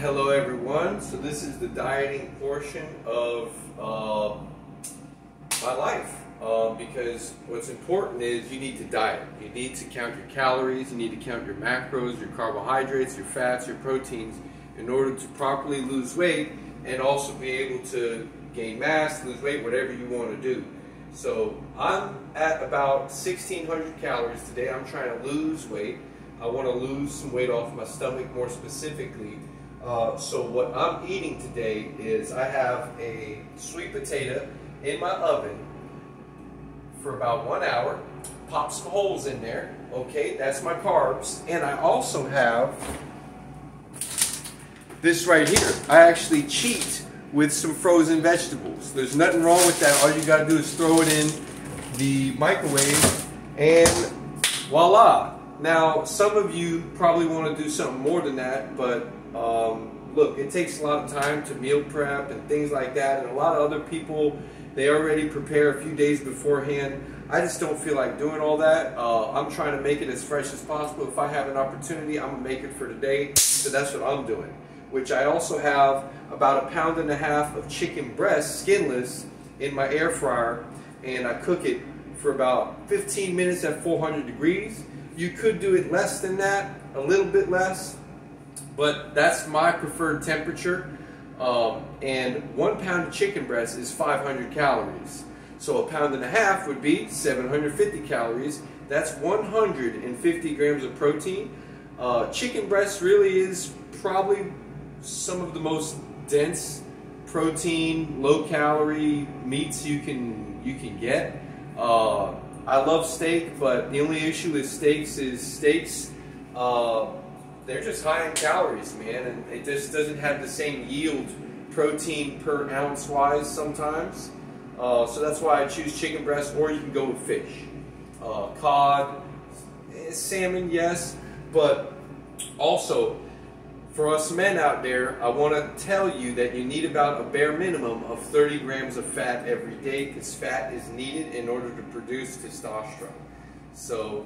Hello everyone. So this is the dieting portion of uh, my life uh, because what's important is you need to diet. You need to count your calories, you need to count your macros, your carbohydrates, your fats, your proteins in order to properly lose weight and also be able to gain mass, lose weight, whatever you want to do. So I'm at about 1600 calories today. I'm trying to lose weight. I want to lose some weight off my stomach more specifically. Uh, so what I'm eating today is I have a sweet potato in my oven for about one hour. Pop some holes in there. Okay, that's my carbs. And I also have this right here. I actually cheat with some frozen vegetables. There's nothing wrong with that. All you gotta do is throw it in the microwave and voila. Now, some of you probably want to do something more than that, but um, look, it takes a lot of time to meal prep and things like that, and a lot of other people, they already prepare a few days beforehand. I just don't feel like doing all that. Uh, I'm trying to make it as fresh as possible. If I have an opportunity, I'm gonna make it for today, so that's what I'm doing. Which I also have about a pound and a half of chicken breast, skinless, in my air fryer, and I cook it for about 15 minutes at 400 degrees. You could do it less than that, a little bit less, but that's my preferred temperature. Um, and one pound of chicken breast is 500 calories. So a pound and a half would be 750 calories. That's 150 grams of protein. Uh, chicken breast really is probably some of the most dense protein, low calorie meats you can you can get. Uh, I love steak, but the only issue with steaks is steaks, uh, they're just high in calories, man, and it just doesn't have the same yield protein per ounce wise sometimes. Uh, so that's why I choose chicken breast, or you can go with fish. Uh, cod, eh, salmon, yes, but also for us men out there, I want to tell you that you need about a bare minimum of 30 grams of fat every day because fat is needed in order to produce testosterone. So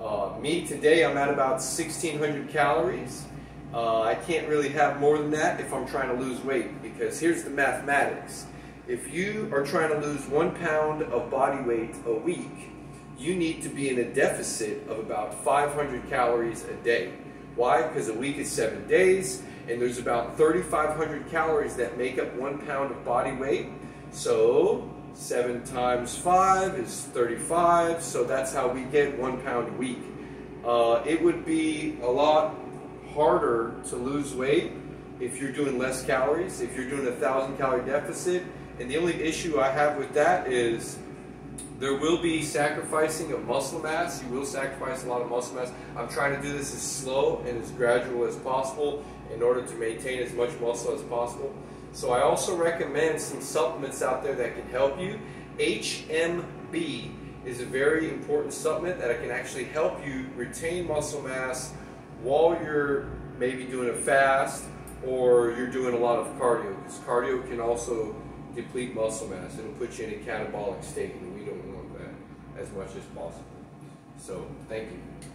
uh, me today, I'm at about 1600 calories. Uh, I can't really have more than that if I'm trying to lose weight because here's the mathematics. If you are trying to lose one pound of body weight a week, you need to be in a deficit of about 500 calories a day. Why? Because a week is seven days, and there's about 3,500 calories that make up one pound of body weight. So seven times five is 35, so that's how we get one pound a week. Uh, it would be a lot harder to lose weight if you're doing less calories, if you're doing a thousand calorie deficit. And the only issue I have with that is there will be sacrificing of muscle mass. You will sacrifice a lot of muscle mass. I'm trying to do this as slow and as gradual as possible in order to maintain as much muscle as possible. So I also recommend some supplements out there that can help you. HMB is a very important supplement that can actually help you retain muscle mass while you're maybe doing a fast or you're doing a lot of cardio because cardio can also deplete muscle mass. It'll put you in a catabolic state, and we don't want that as much as possible. So, thank you.